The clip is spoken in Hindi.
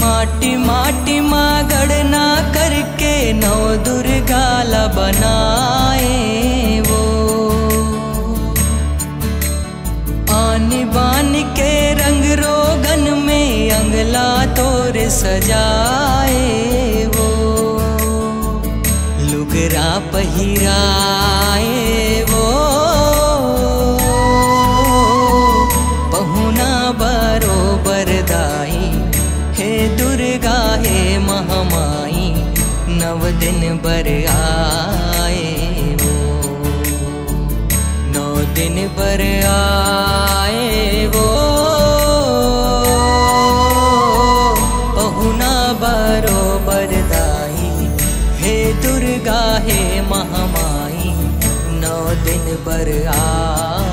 माटी माटी माँ गणना करके नौ दुर्गा बनाए वो। आनी बान के रंग रोगन में अंगला तोर सजाए वो। लुगरा पहिराए दुर्गा हे महामाई, नव दिन बर आए वो। नौ दिन बर आए वो। पहुना बारो बरदाई हे दुर्गा हे महामाई, नौ दिन बर आए